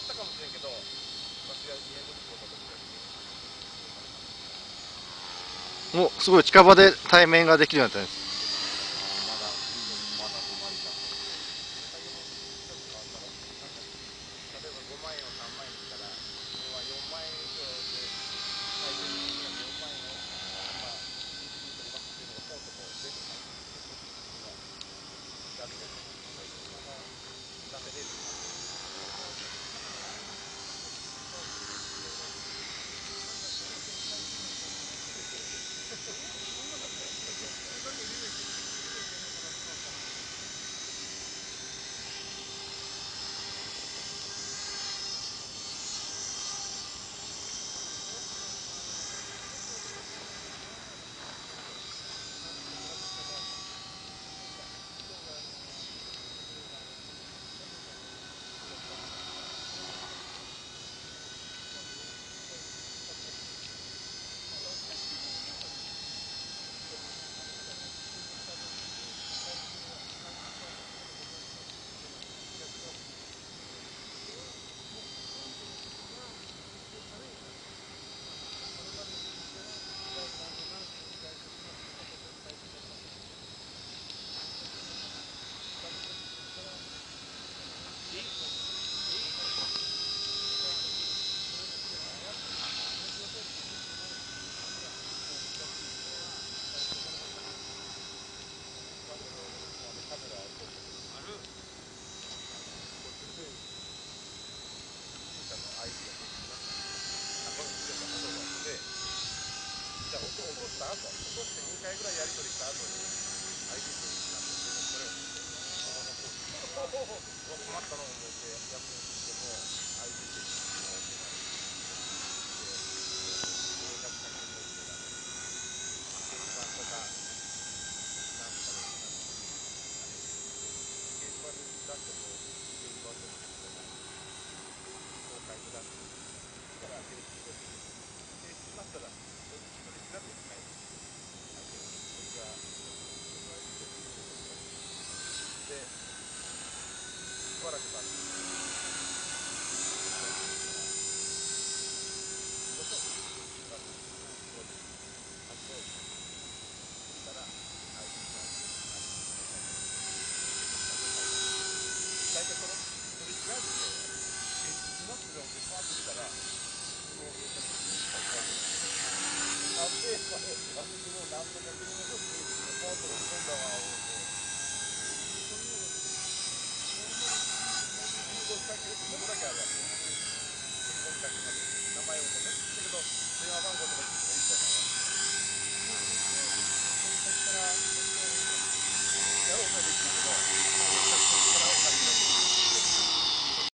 ったかもしれんけど私が宮古に来た時はもうすごい。近場で対面ができるようになったんですまだまだ泊まりた例えば5万円を3万円にしたら自分は4万円以上で最低的には4万円をまあ利益に取りますっていうのがポンとこう出てきたんです自分は出せれる出せれるじゃあ落と落とした後落として2回ぐらいやり取りした後に ID となってそれをこの方にう困ったのを思って役にしても ID でもってなるで400着分の1でダメ掲示板とかなんとかであのあれ掲示板で出しても掲示板でも公開で出してだから提出してって提出になったらそそれ調べて使える相手がそれがその ID でもいいと思うでしば先ここだけあるわけ。ま。名前をとね。だけど電話番号とか